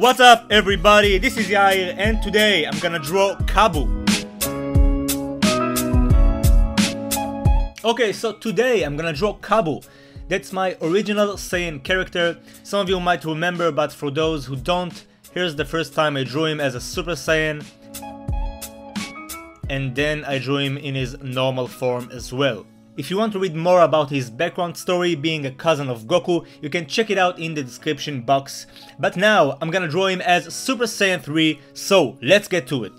What's up everybody, this is Yair and today I'm gonna draw Kabu. Okay, so today I'm gonna draw Kabu. That's my original Saiyan character. Some of you might remember, but for those who don't, here's the first time I drew him as a Super Saiyan. And then I drew him in his normal form as well. If you want to read more about his background story being a cousin of Goku, you can check it out in the description box. But now, I'm gonna draw him as Super Saiyan 3, so let's get to it.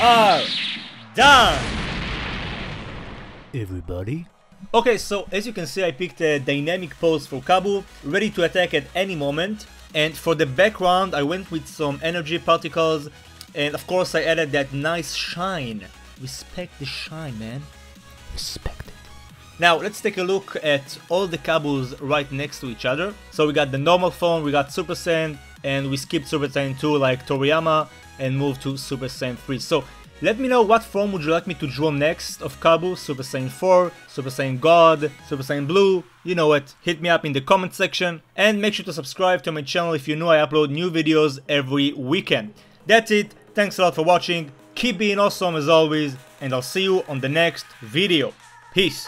Are done! Everybody? Okay, so as you can see I picked a dynamic pose for Kabu, ready to attack at any moment. And for the background I went with some energy particles and of course I added that nice shine. Respect the shine, man. Respect it. Now let's take a look at all the Kabus right next to each other. So we got the normal form, we got Super Saiyan, and we skipped Super Saiyan 2 like Toriyama and move to Super Saiyan 3. So let me know what form would you like me to draw next of Kabu, Super Saiyan 4, Super Saiyan God, Super Saiyan Blue, you know it. Hit me up in the comment section and make sure to subscribe to my channel if you know I upload new videos every weekend. That's it, thanks a lot for watching, keep being awesome as always, and I'll see you on the next video. Peace.